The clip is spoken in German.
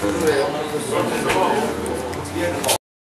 对，我们是说这个，接着跑。